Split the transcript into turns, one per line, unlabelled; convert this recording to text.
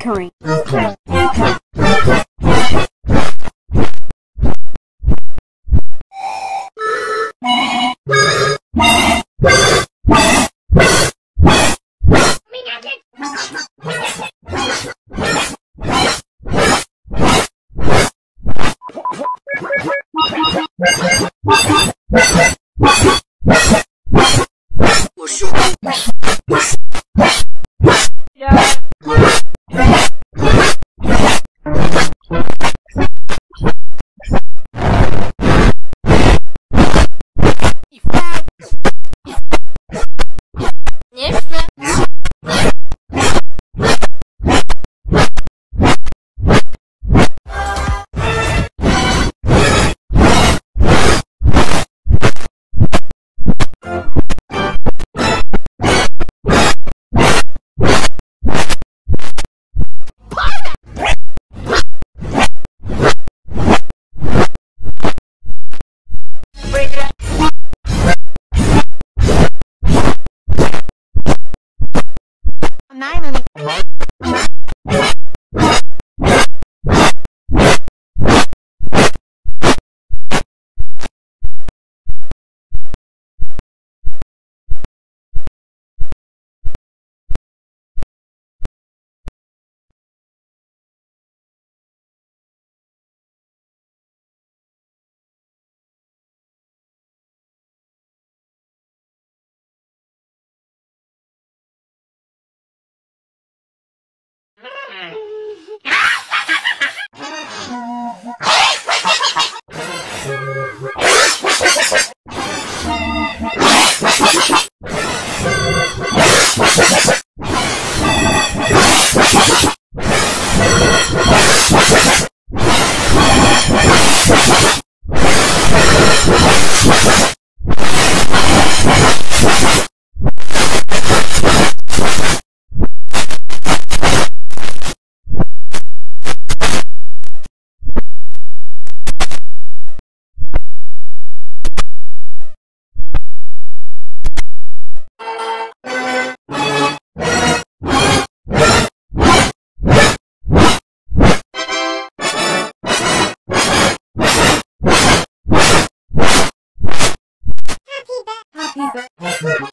bakery. Okay. 我是。Ah! Música